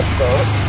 last vote.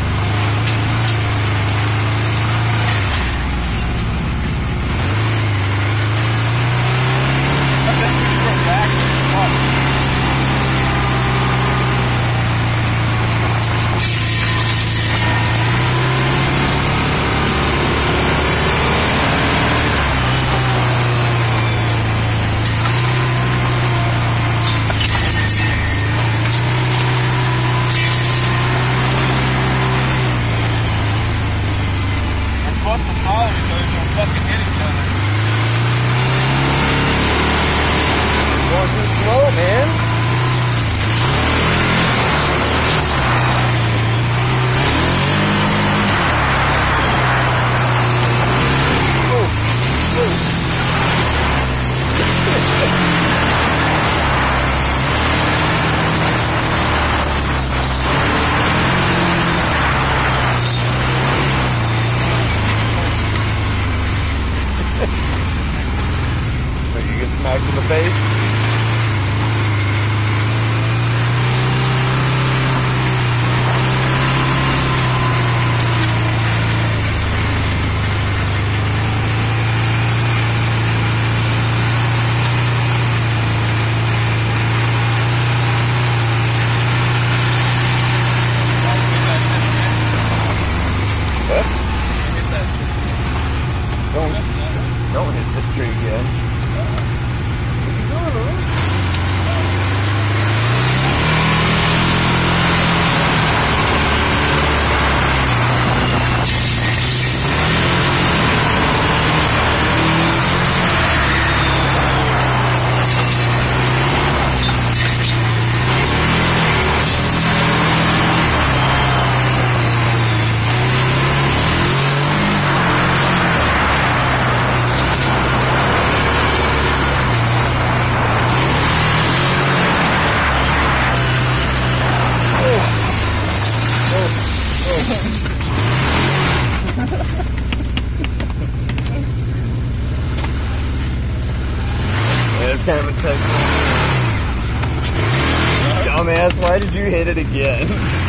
Face. it's kind of a tough. Dumbass, oh, why did you hit it again?